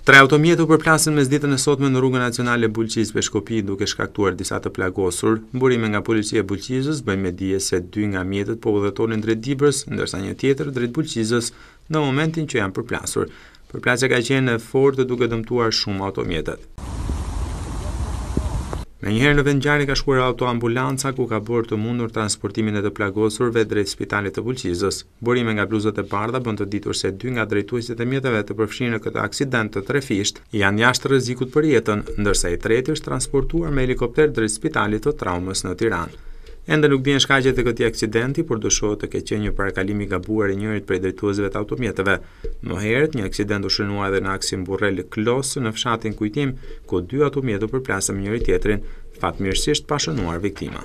Tre automjetë u përplasën mesditën e sotme në rrugën nacionale Bulqizë Peshkopi, duke shkaktuar disa të plagosur. Burime nga policia e Bulqizës bëjnë me dije se dy nga mjetet po udhëtonin drejt Dibrës, ndërsa një tjetër drejt Bulqizës në momentin që janë përplasur. Përplasja ka qenë e fortë duke dëmtuar shumë automjetet. Menjëherë në vendngjarje ka shkuar autoambulanca ku ka bërë të mundur transportimin e të plagosurve drejt spitalit të Bulqizës. Burime nga bluzat e bardha bënë të ditur se dy nga drejtuesit e mjeteve të përfshirë në këtë aksident të trefishtë janë jashtë rrezikut për jetën, ndërsa i treti është transportuar me helikopter drejt Spitalit të Traumës në Tiranë. Ende nuk dihen shkaqet e këtij aksidenti, por dyshohet të ketë qenë një parakalim i gabuar i njërit prej drejtuesve të automjeteve. Më herët, një aksident u shënua edhe në aksin Burrel-Klos në fshatin Kujtim, ku dy automjete u përplasën me njëri-tjetrin, fatmirësisht pa shënuar viktima.